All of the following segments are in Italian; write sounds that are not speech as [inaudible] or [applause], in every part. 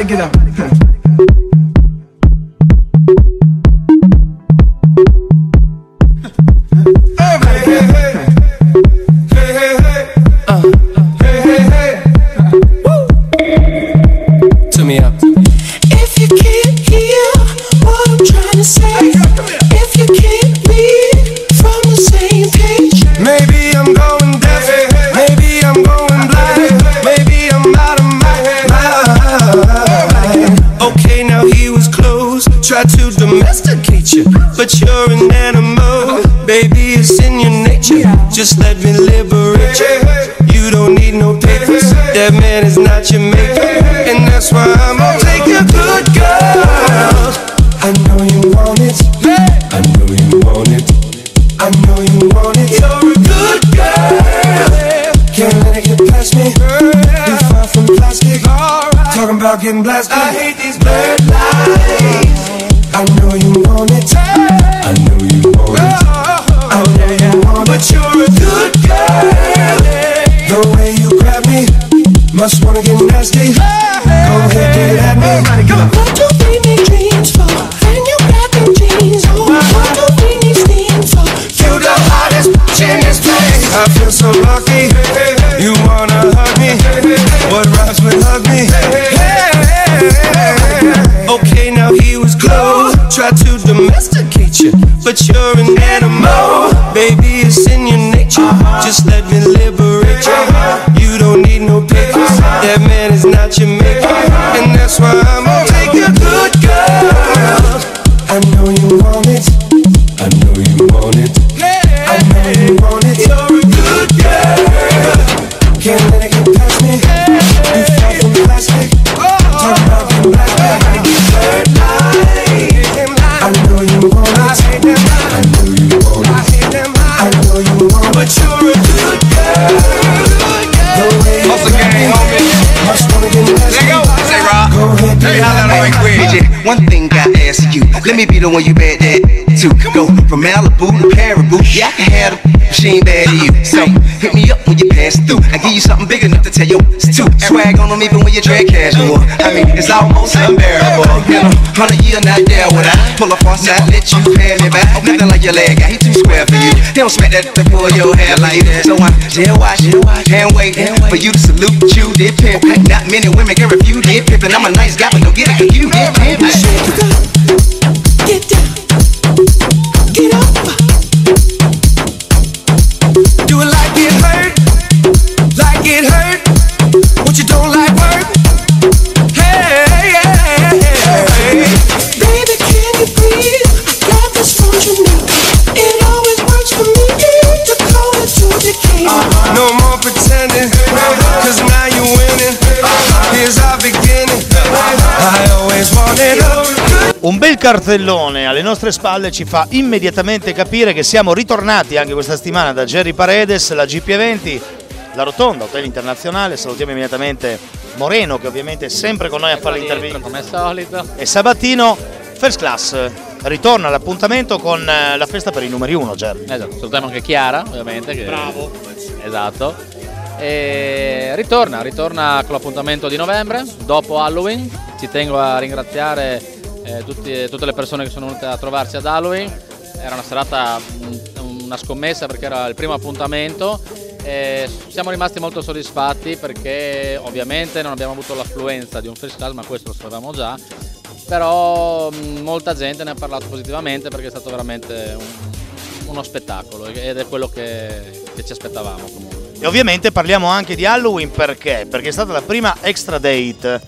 Everybody get up. But you're an animal. Baby, it's in your nature. Just let me liberate you. You don't need no papers. That man is not your maker, and that's why I'm gonna take a good girl. I know you want it. I know you want it. I know you want it. You're a good girl. Can't let it get past me. You're far from plastic. Talking about getting blasted. I hate these blurred lines. I know you want it. I know you want it. Oh, oh, oh. I know you want it. But you're a good girl. Eh? The way you grab me, must wanna get nasty. Go ahead, get at me. what do Tried to domesticate you, but you're an animal. Baby, it's in your nature. Just let me liberate you. You don't need no papers. That man is not your maker, and that's why I'm gonna take a good girl. I know you want one thing I ask you. Let me be the one you bet that to go from Malibu to Caribou. Yeah, I can have She ain't bad to you. So hit me up when you pass through. I give you something big enough to tell you it's two. Swag on them even when you drag casual. I mean, it's almost unbearable. Hundred year not there would I pull up on side, let you pay me back. Nothing like your leg I ain't too square for you. Don't smack that to pull your hair like that. So I'm jail watch, can't wait for you to salute you. Did pimp, not many women can. Did pimp, and I'm a nice guy, but don't get it confused. Did pimp. Cartellone alle nostre spalle ci fa immediatamente capire che siamo ritornati anche questa settimana da Jerry Paredes, la GP Eventi, la Rotonda, Hotel Internazionale. Salutiamo immediatamente Moreno che ovviamente è sempre con noi a fare l'intervista. Come al solito. E Sabatino, First Class, ritorna all'appuntamento con eh, la festa per i numeri 1, Jerry. Esatto, salutiamo anche Chiara, ovviamente. Che... Bravo. Esatto. E ritorna, ritorna con l'appuntamento di novembre, dopo Halloween. Ci tengo a ringraziare eh, tutti- tutte le persone che sono venute a trovarci ad Halloween. Era una serata, mm, una scommessa perché era il primo appuntamento. E siamo rimasti molto soddisfatti perché ovviamente non abbiamo avuto l'affluenza di un class, ma questo lo sapevamo già. Però mh, molta gente ne ha parlato positivamente perché è stato veramente un- uno spettacolo ed è quello che, che ci aspettavamo comunque. E ovviamente parliamo anche di Halloween perché? Perché è stata la prima extra date,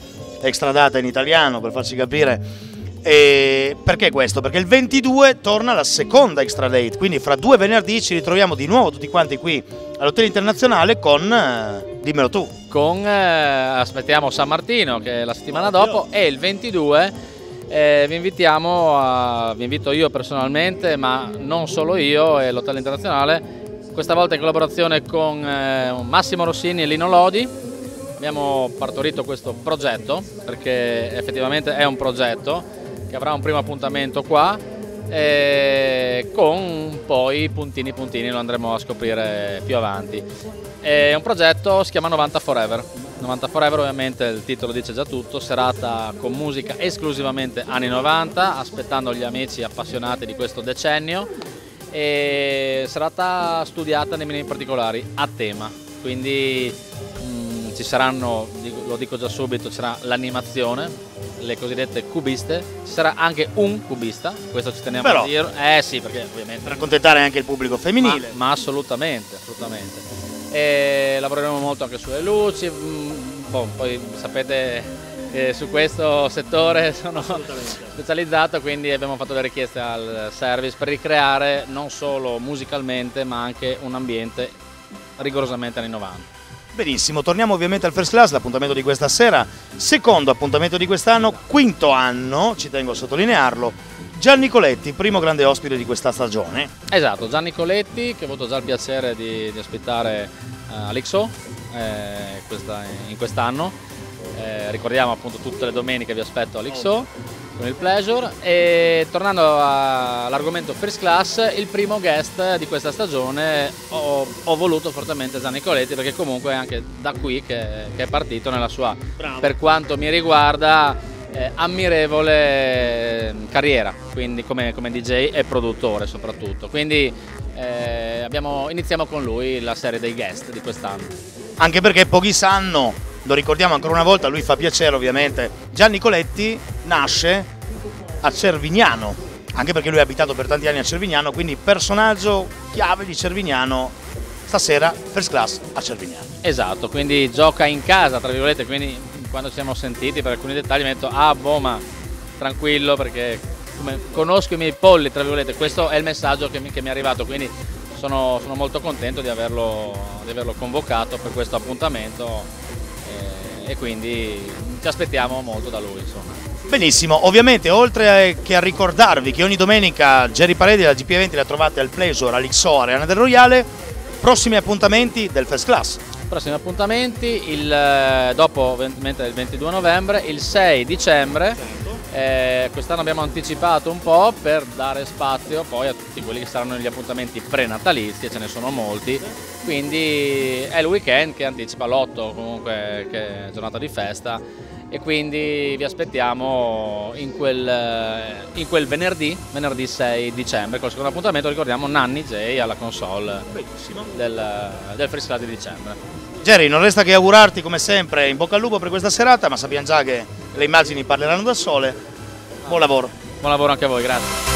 extra data in italiano per farci capire. E perché questo? Perché il 22 torna la seconda extra date, quindi fra due venerdì ci ritroviamo di nuovo tutti quanti qui all'Hotel Internazionale con, eh, dimmelo tu, Con, eh, aspettiamo San Martino che è la settimana dopo e il 22 eh, vi invitiamo, a, vi invito io personalmente, ma non solo io e l'Hotel Internazionale, questa volta in collaborazione con eh, Massimo Rossini e Lino Lodi. Abbiamo partorito questo progetto perché effettivamente è un progetto che avrà un primo appuntamento qua e con poi puntini puntini lo andremo a scoprire più avanti. È un progetto, si chiama 90 Forever. 90 Forever ovviamente il titolo dice già tutto, serata con musica esclusivamente anni 90, aspettando gli amici appassionati di questo decennio e serata studiata nei minimi particolari a tema, quindi ci saranno, lo dico già subito, c'era l'animazione, le cosiddette cubiste, ci sarà anche un cubista, questo ci teniamo Però, a dire, eh sì perché ovviamente... Per accontentare anche il pubblico femminile. Ma, ma assolutamente, assolutamente. E lavoreremo molto anche sulle luci, mm, boh, poi sapete eh, su questo settore [laughs] sono specializzato, quindi abbiamo fatto le richieste al service per ricreare non solo musicalmente ma anche un ambiente rigorosamente anni 90. Benissimo, torniamo ovviamente al First Class, l'appuntamento di questa sera, secondo appuntamento di quest'anno, quinto anno, ci tengo a sottolinearlo, Gianni Coletti, primo grande ospite di questa stagione. Esatto, Gianni Coletti che ho avuto già il piacere di, di ospitare uh, all'XO eh, questa, in quest'anno, eh, ricordiamo appunto tutte le domeniche vi aspetto all'XO con il pleasure e tornando all'argomento first class il primo guest di questa stagione ho, ho voluto fortemente Gianni Coletti perché comunque è anche da qui che, che è partito nella sua Bravo. per quanto mi riguarda eh, ammirevole carriera, quindi come, come, DJ e produttore soprattutto. Quindi eh, abbiamo, iniziamo con lui la serie dei guest di quest'anno. Anche perché pochi sanno, lo ricordiamo ancora una volta, lui fa piacere ovviamente, Gianni Coletti nasce a Cervignano, anche perché lui è abitato per tanti anni a Cervignano, quindi personaggio chiave di Cervignano stasera first class a Cervignano. Esatto, quindi gioca in casa, tra virgolette, quindi quando ci siamo sentiti per alcuni dettagli mi ha detto ah boh ma tranquillo perché conosco i miei polli, tra virgolette, questo è il messaggio che mi, che mi è arrivato, quindi sono, sono molto contento di averlo, di averlo, convocato per questo appuntamento e, e quindi ci aspettiamo molto da lui. Insomma. Benissimo, ovviamente oltre che a ricordarvi che ogni domenica Jerry Paredi della GP20 la trovate al Pleasure, all'Ixo Arena del Royale, prossimi appuntamenti del First Class. Prossimi appuntamenti, il, eh, dopo ovviamente il 22 novembre, il 6 dicembre, eh, quest'anno abbiamo anticipato un po' per dare spazio poi a tutti quelli che saranno gli appuntamenti prenatalizi, e ce ne sono molti, quindi è il weekend che anticipa l'8 comunque che è giornata di festa. E quindi vi aspettiamo in quel, in quel venerdì, venerdì 6 dicembre, col secondo appuntamento. Ricordiamo Nanni J alla console del, del Free di dicembre. Jerry, non resta che augurarti come sempre in bocca al lupo per questa serata, ma sappiamo già che le immagini parleranno da sole. Buon lavoro. Buon lavoro anche a voi, grazie.